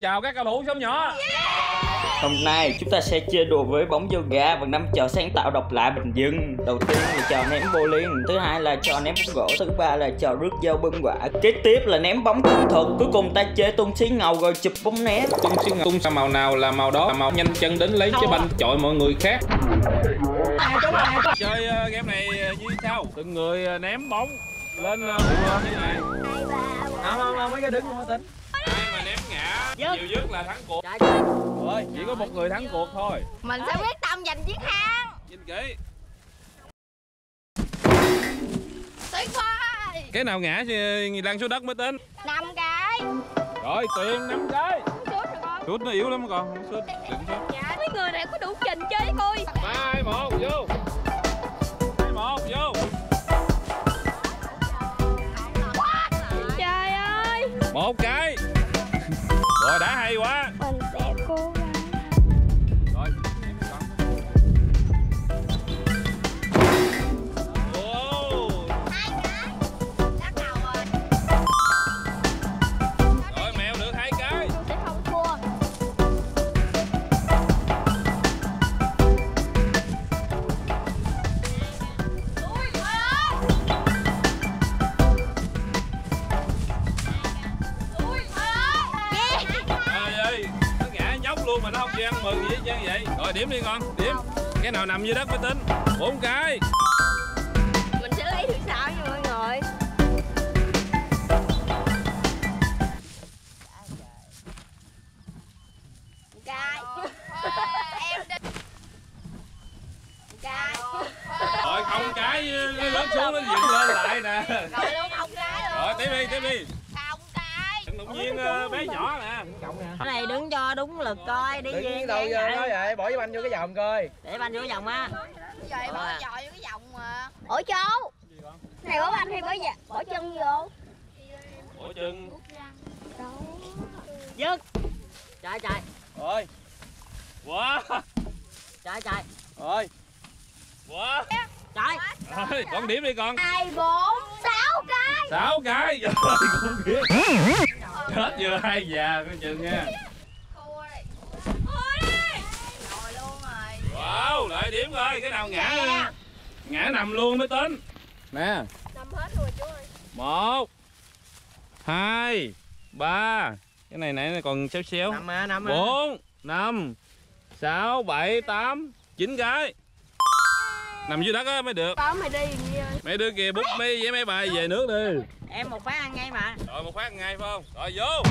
Chào các cầu thủ sống nhỏ. Hôm nay chúng ta sẽ chơi đùa với bóng yoga và năm trò sáng tạo độc lạ bình dân Đầu tiên là trò ném vô liên, thứ hai là trò ném bóng gỗ, thứ ba là trò rước dao bưng quả. Kế tiếp là ném bóng thuần thuật, cuối cùng ta chơi tung xí ngầu rồi chụp bóng ném. Tung xí ngầu, tung màu nào là màu đó? Màu nhanh chân đến lấy cái banh chọi mọi người khác. Chơi uh, game này uh, như sau Từng người uh, ném bóng lên uh, như này. Không không không, mấy cái đứng không có tính ngã, nhiều dứt là thắng cuộc. Trời trời Rồi, chỉ có một người thắng cuộc thôi. Mình sẽ quyết tâm giành chiến thắng. Nhìn kỹ. Tuyệt vời. Cái nào ngã thì lăn xuống đất mới tính. Năm cái. Rồi, tiền 5 cái. Sút con. Nó yếu lắm còn, không sút, đừng sút. Dạ mấy người này có đủ trình chơi tôi. 3, 2, 1, vô luôn mà nó không gian mừng gì hết vậy. Rồi, điểm đi con, điểm. Cái nào nằm dưới đất mới tính. Bốn cái. Lực coi Đi nhiên đâu vậy. giờ nói vậy, bỏ cái banh vô cái vòng coi. Để banh vô vòng á. Trời bỏ dòi vô cái vòng mà. Ủa chú? Này bỏ banh hay bỏ, dạ, bỏ chân vô Ủa chân. Dứt. Trời trời Rồi, Quá. Trời trời rồi. Quá. Trời Rồi, con điểm đi con. Hai bốn sáu cái. Sáu cái. Rồi, con biết Chết vừa hai già con chừng nha Thua đi Thua đi Rồi luôn rồi Lại điểm coi cái nào ngã ngã nằm luôn mới tính. Nè, Nằm hết rồi chú ơi một, hai, ba, cái này nãy còn xéo xéo, Nằm mà, nằm mà bốn, năm, sáu, bảy, tám, chín cái. Nằm dưới đất á mới được. Báo mày đi Mấy đứa kia bút mấy với mấy bài về nước đi. Em một phát ăn ngay mà Rồi một phát ngay phải không? Rồi vô.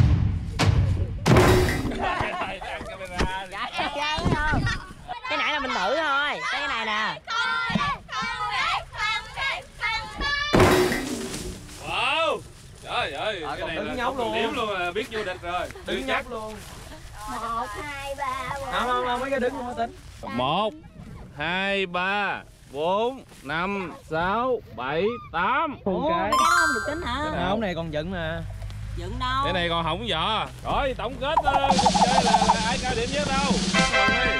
Nhóc luôn. điểm luôn là biết vô địch rồi. Đứng nhấp luôn. Một hai ba bốn. Không, không, không, mấy cái đứng không có tính. Một hai ba bốn năm sáu bảy tám. Ủa? cái. Đó không được tính hả? Cái ống này còn giận mà. Dựng đâu? Cái này còn hỏng vỏ rồi tổng kết cuộc chơi là, là ai cao điểm nhất đâu? Mừng đi.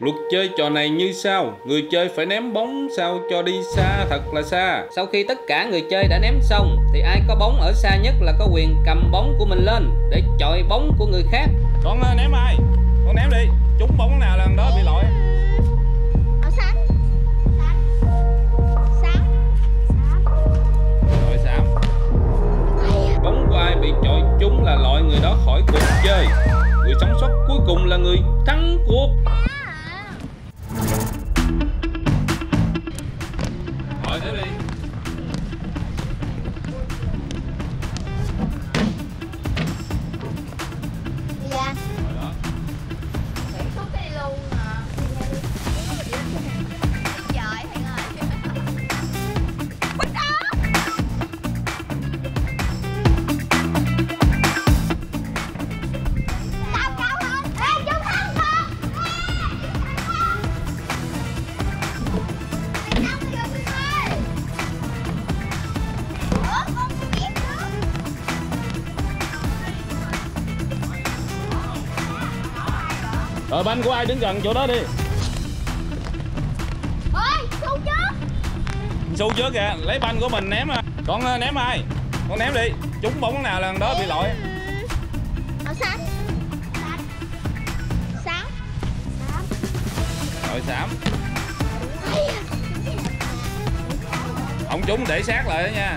Luật chơi trò này như sau Người chơi phải ném bóng sao cho đi xa thật là xa. Sau khi tất cả người chơi đã ném xong Thì ai có bóng ở xa nhất là có quyền cầm bóng của mình lên Để chọi bóng của người khác. Con ờ, ném ai? Con ném đi Trúng bóng nào lần đó bị lỗi. Chọi trúng là loại người đó khỏi cuộc chơi. Người sống sót cuối cùng là người thắng cuộc Rồi thế Rồi banh của ai đứng gần chỗ đó đi. Ôi, xuống trước Xu trước kìa Lấy banh của mình ném à. Con ờ, ném ai? Con ném đi trúng bóng nào lần đó bị lỗi. Màu Xám Xám rồi xám ông trúng để sát lại đó nha.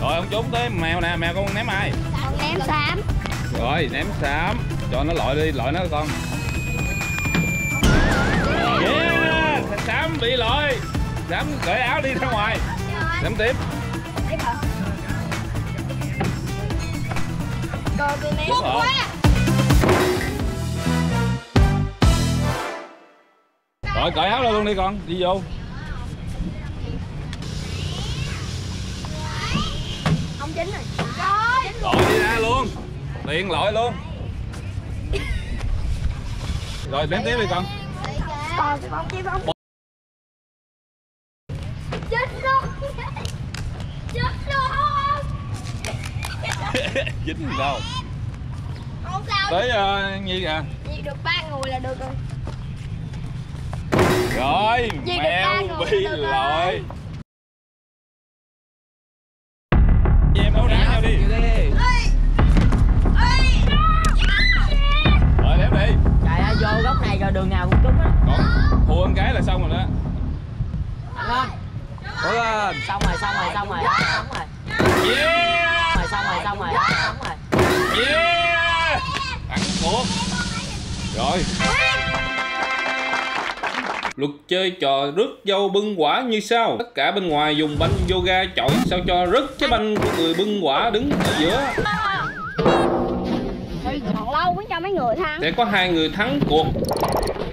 Rồi ông trúng tới mèo nè mèo con ném ai? Con ném xám rồi, ném xám cho nó lội đi, lội nó con. Yeah xám bị lội. Xám cởi áo đi ra ngoài. Xám tiếp. Tiếp tôi ném rồi. cởi áo ra luôn đi con. Đi vô. Ông chính rồi Rồi, đi ra luôn liền lội luôn. Rồi ném tiếp đi con. Còn bóng Chết luôn Chết luôn dính đâu. Không sao. Tới uh, nhi kìa. Gì được ba người là được rồi. Rồi được mèo bị được Luật chơi trò rước dâu bưng quả như sau. Tất cả bên ngoài dùng banh yoga chọi sao cho rớt cái banh của người bưng quả đứng ở giữa. Thì còn lâu mới cho mấy người thắng Sẽ có hai người thắng cuộc.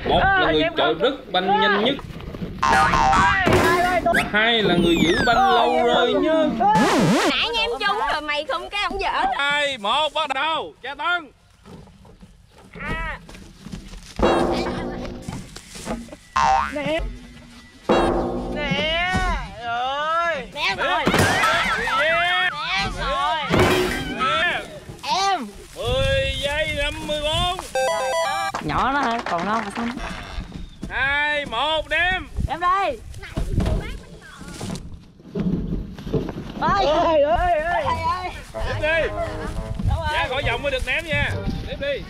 Một là người chọi rớt banh nhanh nhất. Và hai là người giữ banh lâu rơi nhất Nãy em trúng rồi mày không cái ông dở hai một bắt đầu tra tấn Rồi Ném rồi. Ném rồi. Yeah. Em. 10 giây 54 Nhỏ đó hả? Còn non không? 2 1 đếm. Em đây ơi ơi ơi Đếm đi. Ra khỏi vòng mới được ném nha. Đếm đi.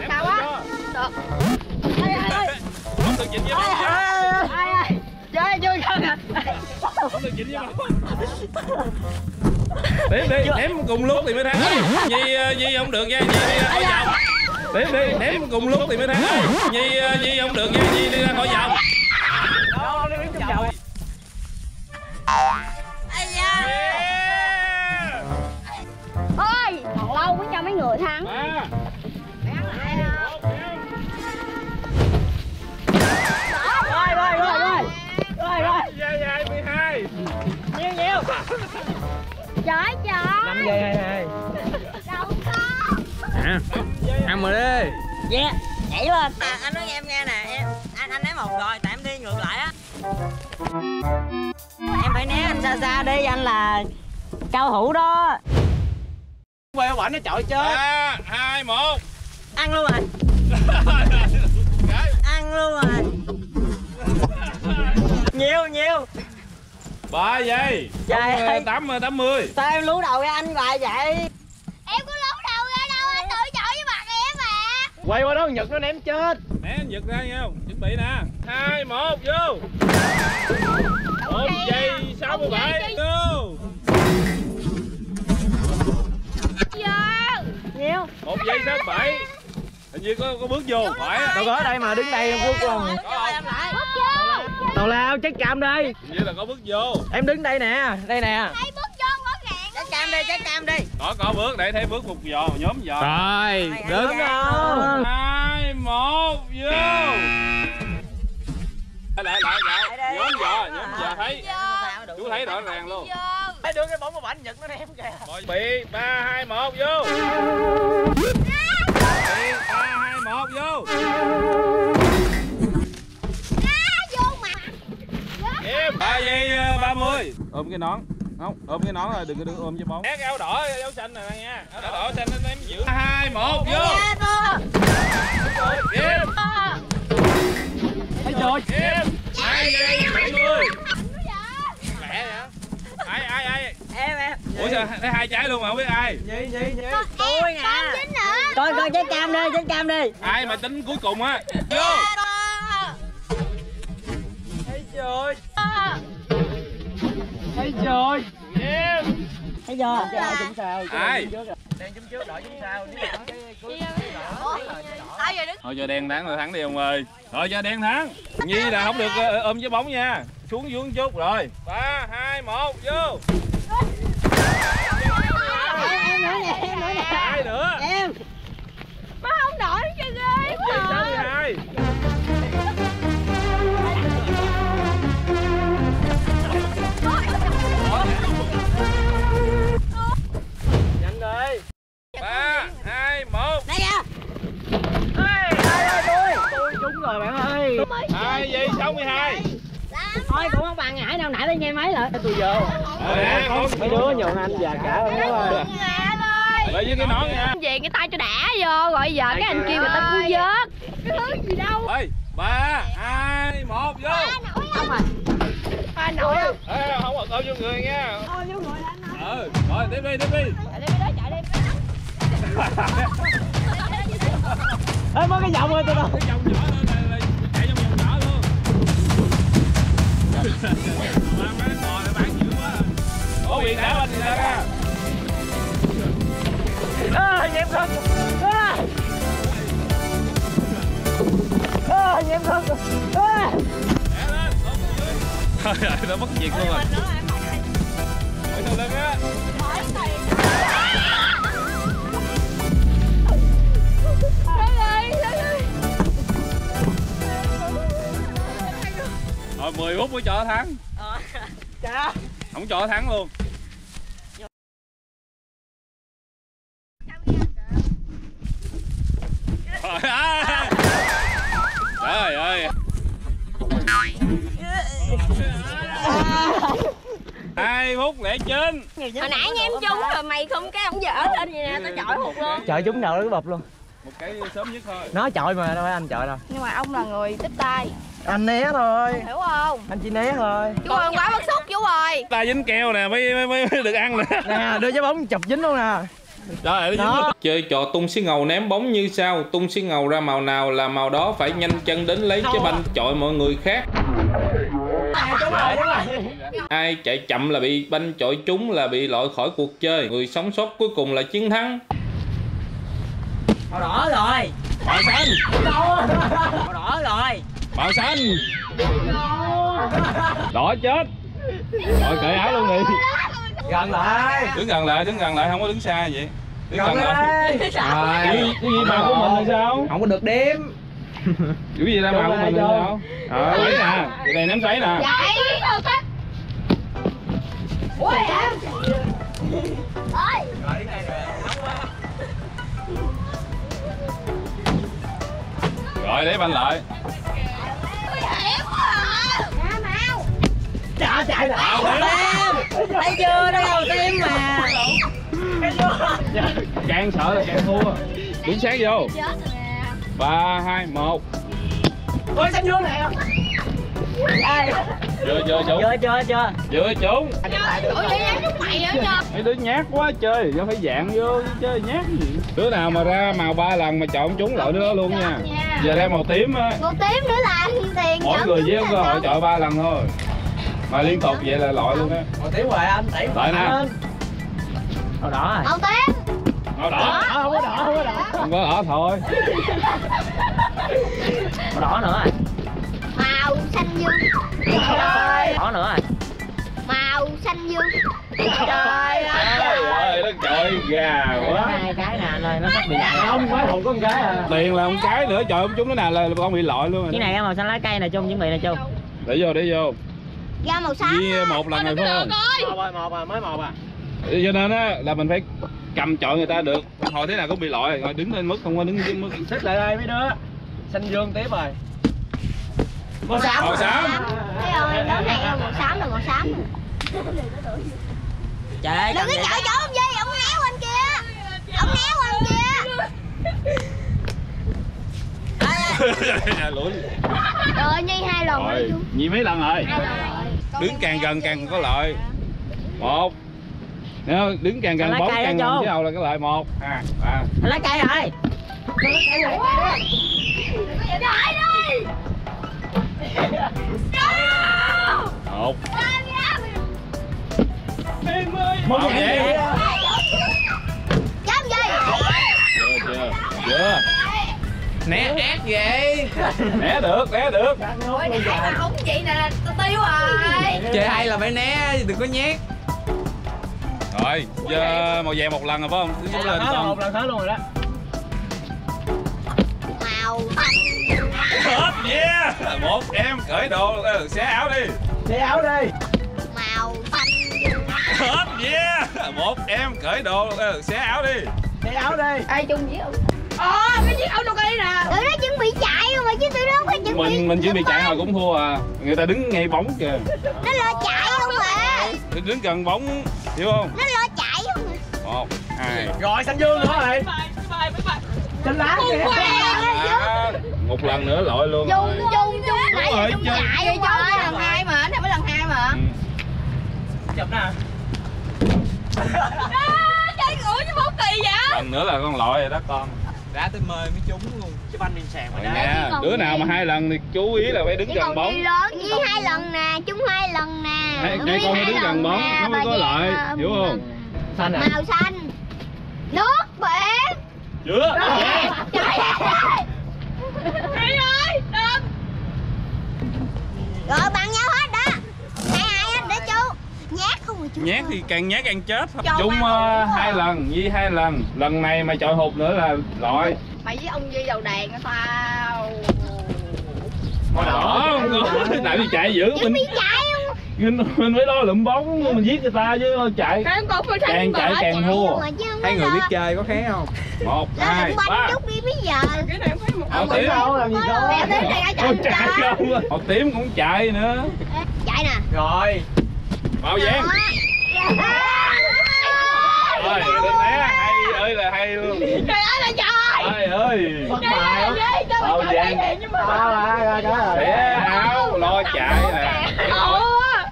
Ném Sao á? Được được chỉnh với Không được chỉnh với Đếm đi Ném cùng lúc thì mới thắng Nhi ờ, Nhi không được nha, Nhi, đi ra khỏi vòng. Đếm đi Ném cùng lúc thì mới thắng Nhi ờ, Nhi không được nha, Nhi, đi ra khỏi vòng. Trời trời 5 giây 22 Đâu có. À Ăn rồi đi. Yeah Nhảy lên. À, anh nói em nghe nè em anh anh ném một rồi tại em đi ngược lại á. Em phải né anh xa xa đi Anh là cao thủ đó. Quay quả nó chọi chết. 3 2 1 ăn luôn rồi. Ăn luôn rồi. Nhiều nhiều 3 giây. Trời ơi. 8 80 Sao em lú đầu ra anh hoài vậy? Em có lú đầu ra đâu Anh tự chọi với mặt em mà. Quay qua đó Nhật nó ném chết. Nè giật ra nha Chuẩn bị nè. 2 1 vô. 1 giây 67 vô. Giờ Nhiều. 1 giây 67 Hình như có có bước vô. Phải. Đâu có ở đây mà đứng đây em bước luôn Có không? Tào lao chắc cam đây. Như là có bước vô. Em đứng đây nè Đây nè. Đây bước vô rõ ràng chết cam đi chết cam đi. Có có bước để thấy bước một giò nhóm giò. Rồi Đứng rồi 2 1 vô. Lại lại lại nhóm giò nhóm giò thấy. Chú thấy rõ ràng luôn. Thấy đưa cái bóng của bảnh Nhật nó ném kìa. Bị 3 2 1 vô. Bị 3 2 1 vô vô Em. 3 giây ờ, 30 Ôm cái nón. Không ôm cái nón thôi đừng có đừng ôm cái bóng. Ép áo đỏ áo xanh này nha. Áo đỏ xanh nó em giữ. Hai một vô. Em. Thấy chưa em. Hai giây bảy mươi. Lẹ vậy ai ai Em em. ủa sao thấy hai trái luôn mà không biết ai? Nhi nhi nhi. Tôi nè. Coi coi trái cam đi, trái cam đi. Ai mà tính cuối cùng á? Vô. Thấy chưa? Thấy chưa? Thấy chưa? Chúng sao? ai? Đen chúng trước đợi chúng sau. thôi cho đen thắng rồi thắng đi ông ơi. Thôi cho đen thắng. Nhi là không được ờ, ôm với bóng nha. Xuống xuống chút rồi. Ba hai một vô già cả rồi đúng với cái nón nha. Về cái tay cho đã vô rồi giờ cái anh kia người ta cứu vớt. Cái thứ gì đâu? Ơi ba hai một vô. Không à. À nổi không Ê, không có ôm vô người nha. Ôm vô người anh ừ rồi tiếp đi tiếp đi. Chạy đi đó chạy đi Ê mới cái giọng rồi tôi đâu. cái vòng nhỏ là, là chạy trong vòng nhỏ luôn có quyền đá bên người ta ra À, em không. À. À, em không. À. lên thôi rồi nó mất việc luôn rồi Hỏi sau lưng á rồi 10 phút mới cho thắng Chà. không cho thắng luôn Trời ơi. Trời ơi. Hai phút lẻ chín. hồi nãy nghe em trúng rồi mày không cái ông dở lên vậy nè tao chọi hụt luôn Chọi chúng đầu cái bập luôn. Một cái sớm nhất thôi. Nó chọi mà đâu phải anh chọi đâu. nhưng mà ông là người tiếp tay Anh né thôi. hiểu không Anh chỉ né thôi. chú ơi quá bức xúc chú ơi Ta dính keo nè mới mới, mới được ăn nè. Nè, đưa trái bóng chụp dính luôn nè. Đó. Chơi trò tung xí ngầu ném bóng như sau, tung xí ngầu ra màu nào là màu đó phải nhanh chân đến lấy trái banh chọi mọi người khác. Ai chạy chậm là bị banh chọi trúng là bị loại khỏi cuộc chơi. Người sống sót cuối cùng là chiến thắng. Màu đỏ rồi Màu xanh, Màu đỏ rồi màu xanh. Đỏ chết. Rồi cởi áo luôn đi. Gần lại. Đứng gần lại, đứng gần lại, không có đứng xa vậy. Đứng Gần gần lại. lại. Cái gì, màu của mình là sao? Không có được đếm. Cái gì ra màu của mình là sao? Ờ, sấy nè, cái này ném sấy nè. ui ơi Rồi lấy banh lại. Chà chạy lại. Thấy chưa, nó đầu tiên mà Càng sợ là càng thua. Điểm sáng vô. nè ba hai một Ôi xanh vô nè. Chưa chưa chưa Chưa, chưa, chưa Chưa trúng. ủa vậy em giúp mày nữa Mấy đứa nhát quá chơi, do phải dạng vô chơi nhát gì. Đứa nào mà ra màu ba lần mà chọn trúng loại đứa đó luôn nha. Giờ ra màu tím á, một tím nữa là ăn tiền mỗi người chúng với cơ hội chọn ba lần thôi. Mà liên tục vậy là loại luôn á. Một tiếng rồi anh đẩy Lại nè. Màu đỏ rồi. màu tím Màu đỏ. Đỏ không có đỏ không có đỏ. Không có đỏ thôi. Màu đỏ nữa rồi màu xanh dương Đỏ nữa rồi màu xanh dương Trời Trời ơi, nó trời gà quá. Hai cái nè anh ơi, nó sắp bị lại Không, hụt có con gái à. Tiền là một cái nữa, trời ơi, chúng nó nào là con bị loại luôn rồi. Cái này cái màu xanh lá cây nè Trung, chuẩn bị nè Trung Để vô, để vô. Da màu xám Với một lần này phải không? Một rồi, một rồi, mới một à. cho nên á là mình phải cầm chọi người ta được. Hồi thế nào cũng bị loại rồi đứng lên mức không có đứng trên mức. Xích lại đây mấy đứa. Xanh dương tiếp rồi. Màu xám. màu xám. Thấy em nói này là màu xám là màu xám. Trời ơi, đừng cầm có chọi chỗ ông dây ông néo anh kia ông néo anh kia lũi trời ơi nhi hai lần rồi. Rồi nhị mấy lần rồi? Hai lần rồi đứng càng gần càng có lợi. Một. Nếu đứng càng gần bóng càng gần chứ đâu là cái lợi. Một à Anh lá cây rồi một. Một vậy. Chưa chưa chưa Né ác vậy né được né được. Không vậy nè, tao tiêu rồi. Chơi hay là phải né, đừng có nhét. Rồi giờ màu vàng một lần rồi phải không? Thứ nhất lên con một lần hết luôn rồi đó. Màu xanh. hết yeah. Một em cởi đồ ờ, xé áo đi. Xé áo đi. Màu xanh. hết yeah. Một em cởi đồ ờ, xé áo đi. Xé áo đi. Ai chung với ông? Ờ, cái chiếc áo đâu đây nè. Tụi nó chuẩn bị chạy không mà chứ tụi nó không có chuẩn bị. mình mình chỉ bị chạy hồi cũng thua à người ta đứng ngay bóng kìa Nó lo chạy không à. đứng gần bóng hiểu không Nó lo chạy không à. một hai Rồi xanh dương nữa rồi Xanh lá kìa à, một lần nữa lội luôn rồi Chung chung chung Đúng nãy rồi, chung chơi. chạy cháu à. lần hai mà, anh này mới lần hai mà. Ừ. Chụp nè Chơi ngủ chứ không kỳ vậy? lần nữa là con lội rồi đó con Đá tới mơi mới trúng luôn Chụp anh đi sàn đó nha đứa nào mà hai lần thì chú ý là phải đứng gần bóng đi lớn với hai lần nè, chung hai lần nè. Hai con phải đứng gần bóng, nè, nó mới có lợi, ờ, hiểu không? Xanh à Màu xanh. Nước biển. chưa Chạy Đi ơi, đừng. Rồi bằng nhau hết đó. Hai hai hết để chú. Nhát thì càng nhát càng chết. Chung hụt hai à. lần với hai lần. Lần này mà chọi hụt nữa là lội Mày với ông Duy đầu đèn á tao. Màu đó tại vì chạy Chuẩn mình mình, mình phải lo lụm bóng mình giết người ta chứ chạy. Càng chạy càng thua. mà Hai người biết chơi có khác không? một hai ba. chút đi bây giờ. Cái này không phải một biết đâu làm gì đâu. Một tím cũng chạy nữa. Chạy nè. Rồi bảo giang rồi đừng né hay ơi là hay luôn. Trời ơi là trời. ơi. Ơi Bắt bài không Ghê cho Bảo mày Giang. vậy nhưng mà. Sao à ra cái rồi. Xé áo lo chạy nè cái tội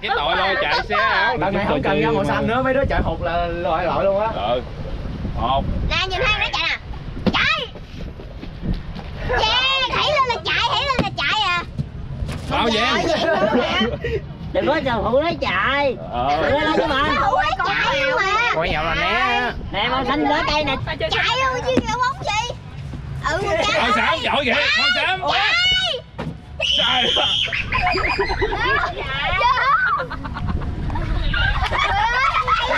cái tội lo chạy xé áo. Lần này không cần ra màu xanh nữa mấy đứa chạy hụt là loại loại luôn á. Ừ. Một. Nè nhìn hai nó chạy nè. Chạy. Yeah, thảy lên là chạy, thảy lên là chạy à. bảo giang Đừng có chờ phụ nó chạy ờ. Cho Không có chạy không à. Quay dạo là né á. Nè màu xanh lá cây nè. Chạy không chứ cái bóng gì. Ừ, một trái. Màu xám giỏi vậy màu xám Chạy.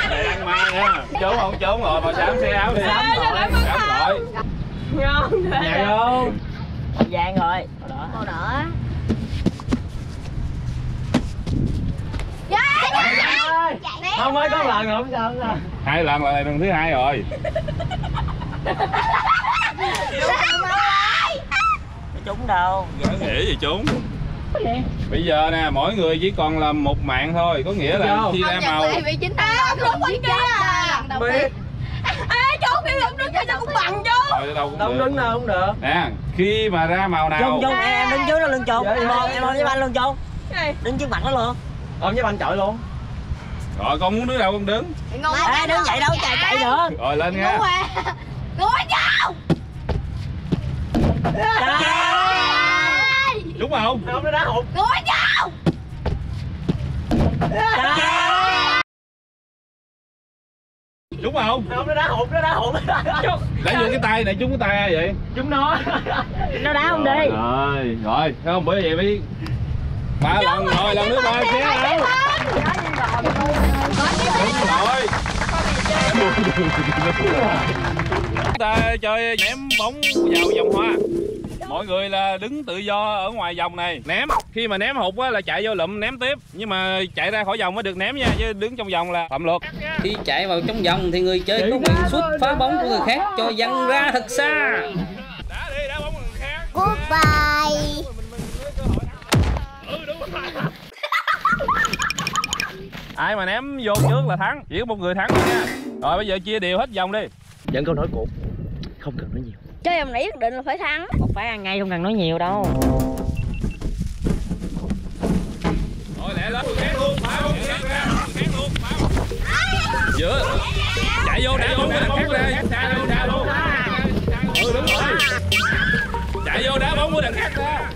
trời ăn mai nha trốn không trốn rồi màu xám xé áo. Đi xám rồi xám rồi. Ngon. Nhà đâu Màu vàng rồi. Màu đỏ Màu đỏ. Yeah, chạy, chạy. Chạy nè. Không mới có lần rồi không sao không sao. Hai lần là lần thứ hai rồi. Trúng đâu? Giỡn nghĩa gì chúng Bây giờ nè, mỗi người chỉ còn là một mạng thôi Có nghĩa là chia ra màu. bị chính kia à. Biết. không đứng cho nó cũng bằng Đâu đứng nào không được. Nè, khi mà ra màu nào? Chung chung em, đứng trước đó lưng chung Dạ, Em dạ. ôm em ôm với anh lưng chung. Đứng trước mặt nó luôn. Ôm với banh chọi luôn Rồi con muốn đứng đâu con đứng Ngon Ê đứng vậy đâu chạy chạy được Rồi lên nha Ngu à. Ngồi nhau. Trời Đúng không? Không nó đá hụt Ngồi nhau. Đúng không? Không nó đá hụt nó đá hụt Lấy vô cái tay này trúng cái tay ai vậy? Chúng nó Nó đá không đi Rồi, rồi, thấy không? Bởi vậy mới ba lần rồi, lần thứ ba xé Đúng rồi. Ta chơi ném bóng vào vòng hoa. Mọi người là đứng tự do ở ngoài vòng này. Ném, khi mà ném hụt á là chạy vô lụm ném tiếp. Nhưng mà chạy ra khỏi vòng mới được ném nha Chứ đứng trong vòng là phạm luật. Khi chạy vào trong vòng thì người chơi có quyền xuất phá bóng của người khác cho văng ra thật xa. Đá đi, đá bóng người khác. Goodbye. ai mà ném vô trước là thắng. Chỉ có một người thắng thôi nha. Rồi bây giờ chia đều hết vòng đi. Vẫn câu nói cuộc không cần nói nhiều. Chơi vòng này nhất định là phải thắng. Không phải ăn ngay không cần nói nhiều đâu. Rồi lẹ lên. Khét luôn bao luôn bao giữa. Chạy vô chạy vô. Khét chạy vô đá bóng của khác ra. Ừ đúng rồi chạy vô đá bóng của đằng khác ra.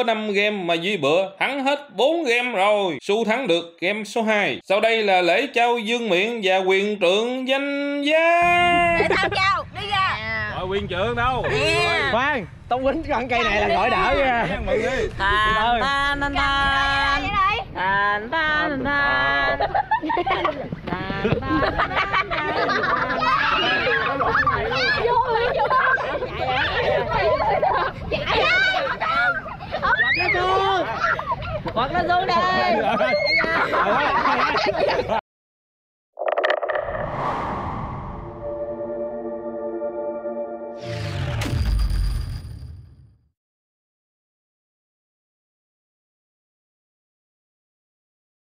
có 5 game mà Duy bữa thắng hết 4 game rồi. Su thắng được game số 2. Sau đây là lễ trao dương miệng và quyền trưởng danh giá. Để tao trao, đi ra. Dạ. Rồi quyền trưởng đâu? Dạ. Yeah. Khoan, tao quýnh con cây này là dạ, gọi đỡ nha. Tan tan tan. Tan tan tan. Vô, vô. Chạy, chạy. Chị cô. Bật nó xuống đây. Dạ. Dạ.